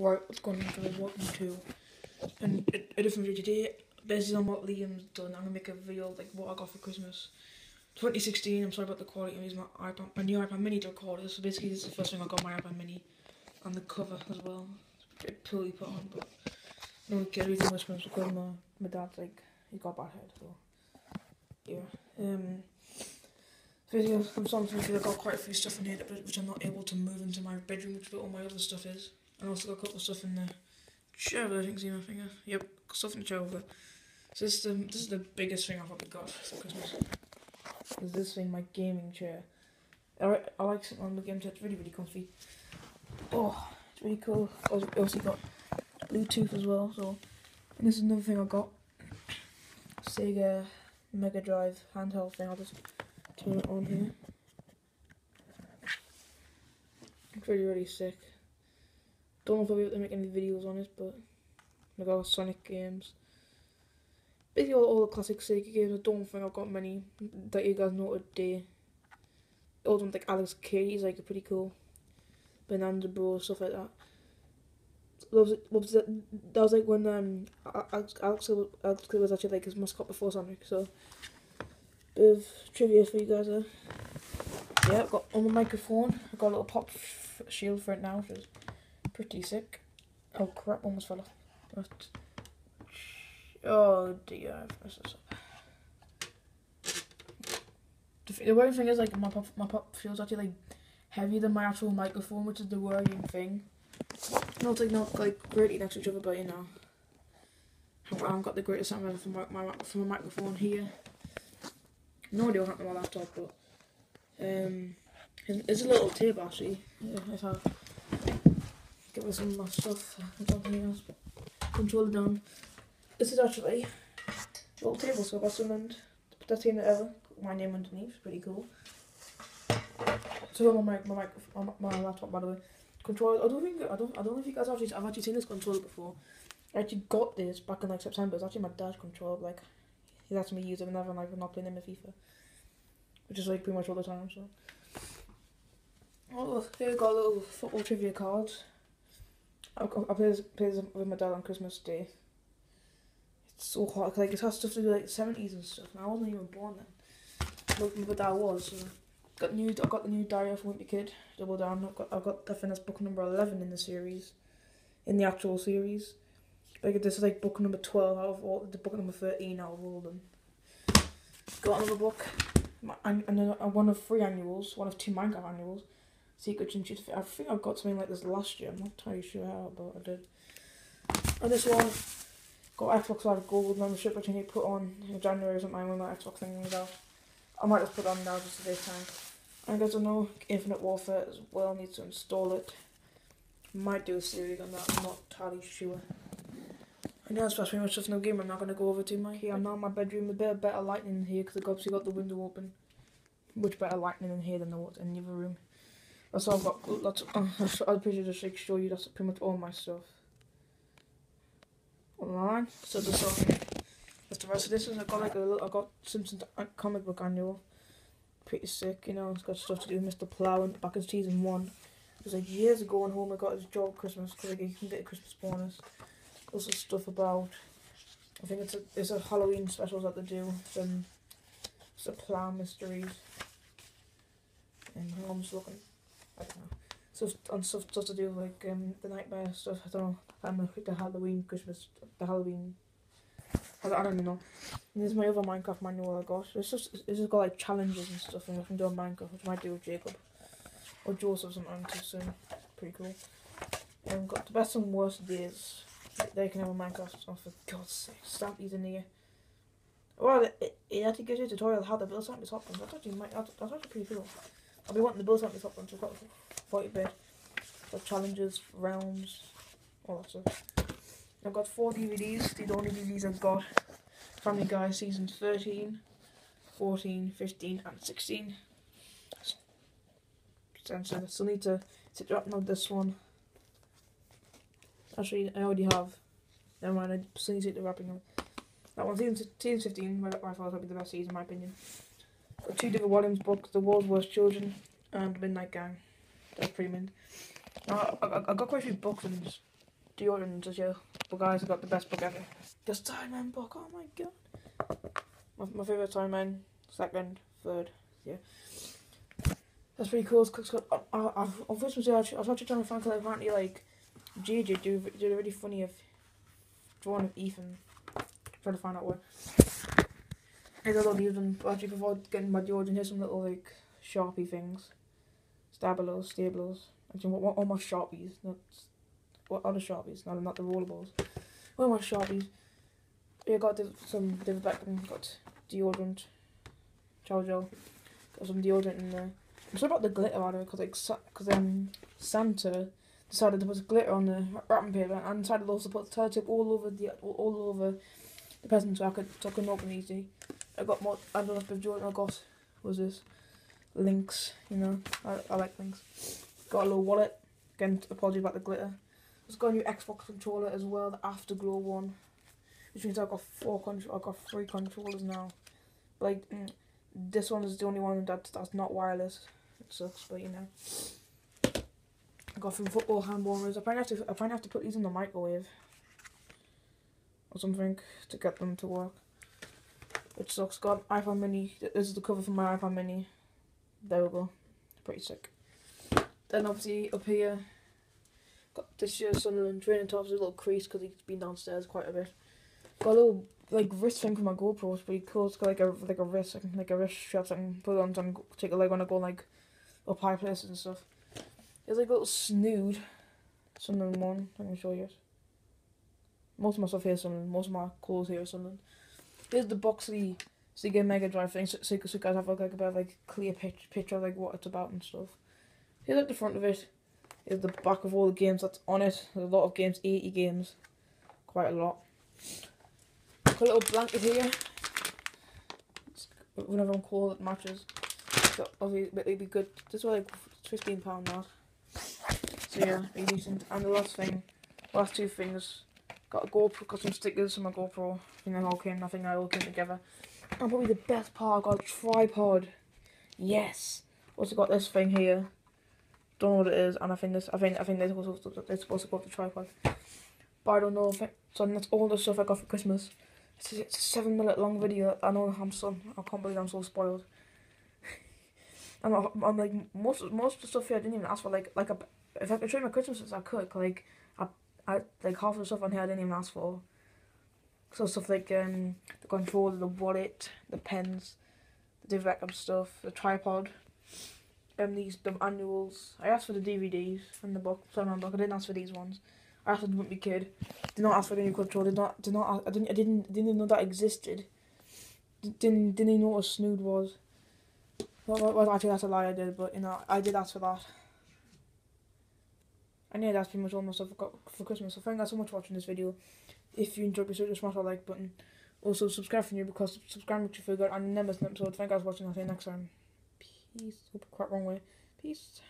Right, what's going on guys? Welcome to an, a, a different video today. Based on what Liam's done, I'm gonna make a video like what I got for Christmas. 2016. I'm sorry about the quality. I'm using my iPad, my new iPad Mini to record this. So basically, this is the first thing I got my iPad Mini, and the cover as well. It's a bit poorly put on, but no kid reason much because my my dad's like he got bad head, so yeah. Um. Video from something because I've got quite a few stuff in here which I'm not able to move into my bedroom, which all my other stuff is. And also got a couple of stuff in the chair I think, see my finger. Yep, stuff in the chair. So this is the, this is the biggest thing I've probably got for Christmas. Is this thing, my gaming chair. I, I like sitting on the game chair, it's really, really comfy. Oh, it's really cool. Also, also got Bluetooth as well, so. And this is another thing I got. Sega Mega Drive handheld thing, I'll just turn it on here. It's really, really sick. I don't know if I'll be able to make any videos on it, but I got Sonic games. Basically all, all the classic Sega games. I don't think I've got many that you guys know today. Old ones like Alex Kidd, he's like a pretty cool. Bonanza Bros, stuff like that. What was, it, what was that? that was like when um Alex, Alex, Kidd was actually like his mascot before Sonic, so bit of trivia for you guys. Yeah, I've got on the microphone, I've got a little pop shield for it now, which is pretty sick. Oh crap, almost fell off. But, oh dear, I've messed this up. The, the weird thing is, like, my pop, my pop feels actually, like, heavier than my actual microphone, which is the worrying thing. Not, like, not, like, greatly next to each other, but, you know. I haven't got the greatest sound ever from my, my, from my microphone here. No idea what happened to my laptop, but, um, it's a little tip, actually, get rid some of my stuff. Something else. Control down. This is actually a little table, so I've got some and best in ever. My name underneath, pretty cool. So my my, my, my laptop by the way. Controller. I don't think I don't I don't know if you guys actually I've actually seen this controller before. I actually got this back in like September. It's actually my dad's controller. Like he lets me use it whenever like, I'm not playing him in FIFA, which is like pretty much all the time. So. Oh, here we got little football trivia cards. I, play play this with my dad on Christmas Day. It's so hot, like it has stuff to do like seventies and stuff. And I wasn't even born then. But my dad was. So got new. I got the new Diary of a Wimpy Kid. Double down. I've got. I've got. I think that's book number eleven in the series, in the actual series. Like this is like book number twelve out of all the book number thirteen out of all them. Got another book. And another one of three annuals, one of two Minecraft annuals. Secret Chin I think I got something like this last year. I'm not entirely sure how, but I did. And this one got Xbox Live Gold membership, which I need to put on in January or something when my Xbox thing comes out. I might just put on now just to save time. And guys, I know Infinite Warfare as well needs to install it. Might do a series on that, I'm not entirely sure. And that's pretty much just no game I'm not going to go over too much. Here, I'm now in my bedroom, a bit of better lighting in here because I've obviously got the window open. Much better lighting in here than the what's in the other room. That's all I've got. Lots. Of, I'll pretty just like show you. That's pretty much all my stuff. Online. So the song. That's the rest of this. Is I got like a little. I got Simpsons comic book annual. Pretty sick, you know. It's got stuff to do with Mr. Plow and back in season one. It was like years ago when Homer got his job Christmas because like, he can get a Christmas bonus. Also stuff about. I think it's a it's a Halloween specials that they do. Some. It's Plow mysteries. And just looking. I don't know. Stuff on stuff, stuff to do like um, the nightmare stuff. I don't know. I'm like the Halloween, Christmas, the Halloween. I don't, know. And this is my other Minecraft manual I got. It's just it's just got like challenges and stuff, and I can do on Minecraft, which I might do with Jacob or Joseph sometime too soon. Pretty cool. And got the best and worst days. They can have a Minecraft. Oh, for God's sake, stop using the. Well, it, it actually gives you a tutorial how to build something top, that's actually, that's actually pretty cool. I'll be wanting to build something top one, so I've got fight a bit. Got challenges, realms, all that stuff. I've got four DVDs. The only DVDs I've got. Family Guy seasons 13, 14, 15, and 16. Censored. I still need to sit upload this one. Actually, I already have. Never mind, I still need to the wrapping up. That one, season, season 15, by far, will be the best season, in my opinion two different volumes books, The World's Worst Children and Midnight Gang. That's pretty mint. Uh, I, I, I got quite a few books and deodorant this year. But guys, I got the best book ever. This Sidemen book, oh my god. My, my favourite Sidemen, second, third, yeah. That's pretty cool. Cause, cause, I, I, I've, Christmas Day, I was actually trying to find like, apparently, like, JJ do, did a really funny of drawing of Ethan. Trying to find out what. I got all these but actually before getting my deodorant, here's some little, like, Sharpie things. Stabilos, Stabilos. Actually, what, what, all my Sharpies, not, what other Sharpies, not, not the rollerballs. All my Sharpies. Yeah, got some David Beckham, got deodorant, chow gel, got some deodorant in there. I'm sorry about the glitter on it, because like, because um, Santa decided to put glitter on the wrapping paper and decided also to put tape all over the all, all over the present so I could so I could open easy. I got more I don't know if Jordan I got was this Lynx, you know. I, I like Lynx. Got a little wallet. Again apology about the glitter. Just got a new Xbox controller as well, the Afterglow one. Which means I've got four control I've got three controllers now. Like mm, this one is the only one that that's not wireless. It sucks, but you know. I got some football hand warmers. I probably have to I probably have to put these in the microwave or something to get them to work. It sucks. Got iPhone mini. This is the cover for my iPhone mini. There we go. Pretty sick. Then obviously up here, got this year's Sunderland training tops. A little crease because he's been downstairs quite a bit. Got a little like wrist thing for my GoPro. It's pretty cool. It's got like a like a wrist, like, a wrist strap. So I can put on and take a leg when I go like up high places and stuff. There's like a little snood. Sunderland one. Let me show you. Most of my stuff here is Sunderland. Most of my clothes here are Sunderland. Here's the boxy Sega Mega Drive thing, so, so, so you guys have like, like a bit of like clear pitch, picture of like what it's about and stuff. Here's like the front of it. Here's the back of all the games that's on it. There's a lot of games, 80 games. Quite a lot. Got a little blanket here. Whenever I'm cold, it matches. So obviously, it'd be good. This was like fifteen pound now. So yeah, be decent. And the last thing, last two things. Got a GoPro, got some stickers on my GoPro. I think they all came. I think they all came together. And probably the best part, I got a tripod. Yes. Also got this thing here. Don't know what it is, and I think this. I think I think supposed to, they're supposed to go off the tripod. But I don't know. If it, so that's all the stuff I got for Christmas. It's a, it's a seven minute long video. I know I'm so. I can't believe I'm so spoiled. I'm, I'm like most most of the stuff here I didn't even ask for. Like like a, if I could you my Christmas, as I could. Like I I like half of the stuff on here I didn't even ask for. So stuff like um the controller, the wallet, the pens, the David Beckham stuff, the tripod, um these the annuals. I asked for the DVDs and the book, so book. I didn't ask for these ones. I asked for the Wimpy Kid. Did not ask for the new control. Did not did not. I didn't I didn't didn't know that existed. Didn't didn't even know what a snood was. Well, well, actually that's a lie. I did, but you know I did ask for that. And yeah, that's pretty much all my stuff got for Christmas. So thank you guys so much for watching this video. If you enjoyed this video, smash that like button. Also, subscribe for you because subscribe makes you feel good. And the next episode. Thank you guys for watching. I'll see you next time. Peace. Quite wrong way. Peace.